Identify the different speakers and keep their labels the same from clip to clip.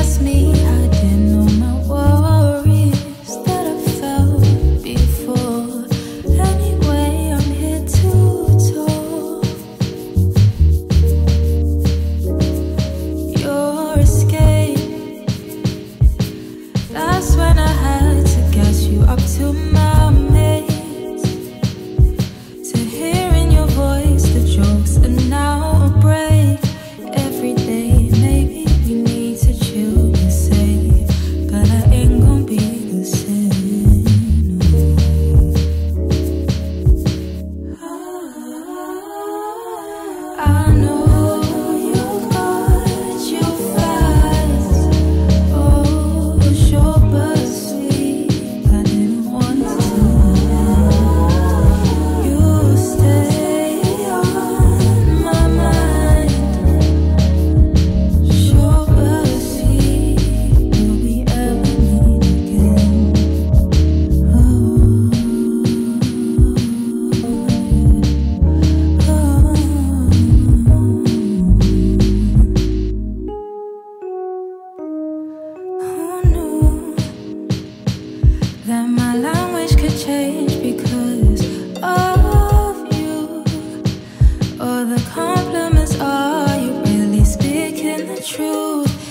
Speaker 1: trust me. I know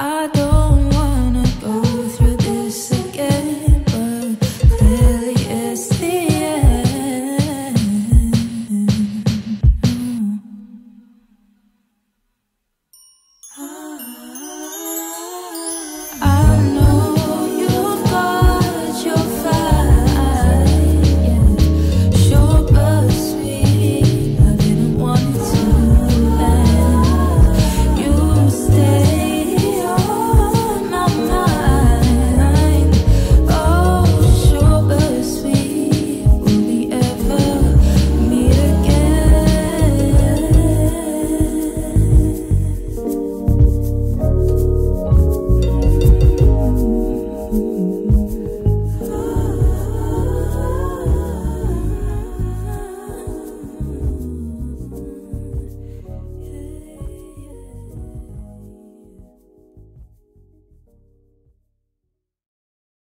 Speaker 1: I don't